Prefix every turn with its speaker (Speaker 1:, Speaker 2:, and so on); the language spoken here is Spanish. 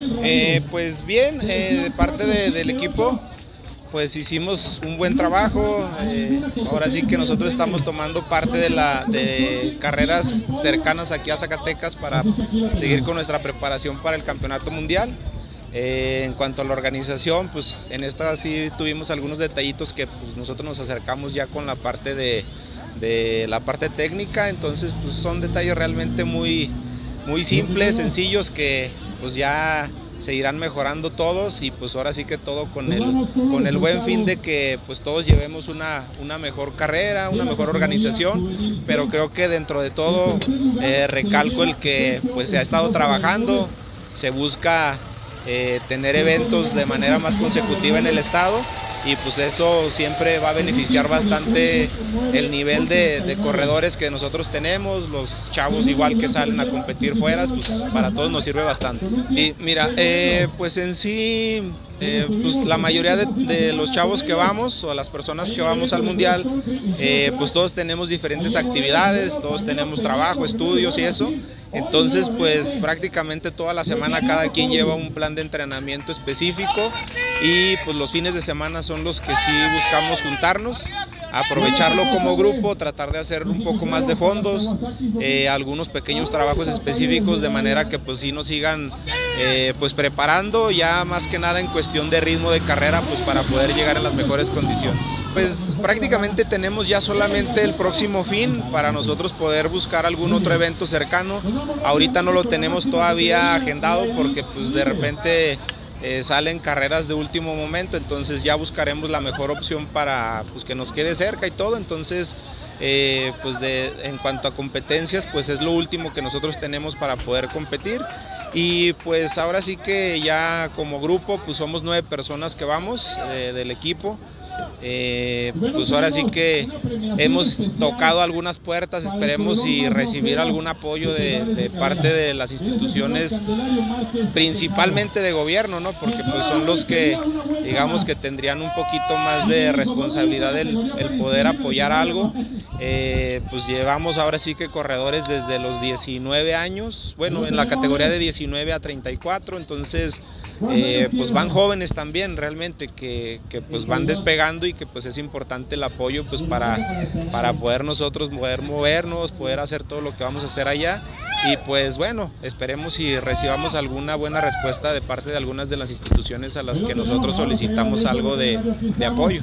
Speaker 1: Eh, pues bien, eh, de parte de, del equipo, pues hicimos un buen trabajo. Eh, ahora sí que nosotros estamos tomando parte de, carreras cercanas aquí a Zacatecas para seguir con nuestra preparación para el campeonato mundial. En cuanto a la organización, pues en esta sí tuvimos algunos detallitos que pues, nosotros nos acercamos ya con la parte de, de la parte técnica, entonces pues son detalles realmente muy, muy simples, sencillos que pues ya se irán mejorando todos y pues ahora sí que todo con el, con el buen fin de que pues todos llevemos una, una mejor carrera, una mejor organización, pero creo que dentro de todo eh, recalco el que pues se ha estado trabajando, se busca eh, tener eventos de manera más consecutiva en el estado y pues eso siempre va a beneficiar bastante el nivel de, de, corredores que nosotros tenemos, los chavos igual que salen a competir fuera, pues para todos nos sirve bastante. Y mira, eh, pues en sí, eh, pues la mayoría de, de, los chavos que vamos o las personas que vamos al mundial, eh, pues todos tenemos diferentes actividades, todos tenemos trabajo, estudios y eso. Entonces, pues prácticamente toda la semana cada quien lleva un plan de entrenamiento específico y pues los fines de semana son los que sí buscamos juntarnos, aprovecharlo como grupo, tratar de hacer un poco más de fondos, eh, algunos pequeños trabajos específicos de manera que pues sí nos sigan eh, pues preparando ya más que nada en cuestión de ritmo de carrera pues para poder llegar en las mejores condiciones. Pues prácticamente tenemos ya solamente el próximo fin para nosotros poder buscar algún otro evento cercano. Ahorita no lo tenemos todavía agendado porque pues de repente eh, salen carreras de último momento, entonces ya buscaremos la mejor opción para pues, que nos quede cerca y todo, entonces eh, pues de, en cuanto a competencias pues es lo último que nosotros tenemos para poder competir. Y pues ahora sí que ya como grupo pues somos nueve personas que vamos eh, del equipo eh, pues ahora sí que hemos tocado algunas puertas, esperemos y recibir algún apoyo de, de, parte de las instituciones, principalmente de gobierno, ¿no? porque pues son los que digamos que tendrían un poquito más de responsabilidad el, el poder apoyar algo. Eh, pues llevamos ahora sí que corredores desde los 19 años, bueno, en la categoría de 19 a 34, entonces eh, pues van jóvenes también realmente que, que pues van despegando y que pues es importante el apoyo pues para, para poder nosotros poder movernos, poder hacer todo lo que vamos a hacer allá y pues bueno, esperemos y recibamos alguna buena respuesta de parte de algunas de las instituciones a las que nosotros solicitamos algo de, de apoyo.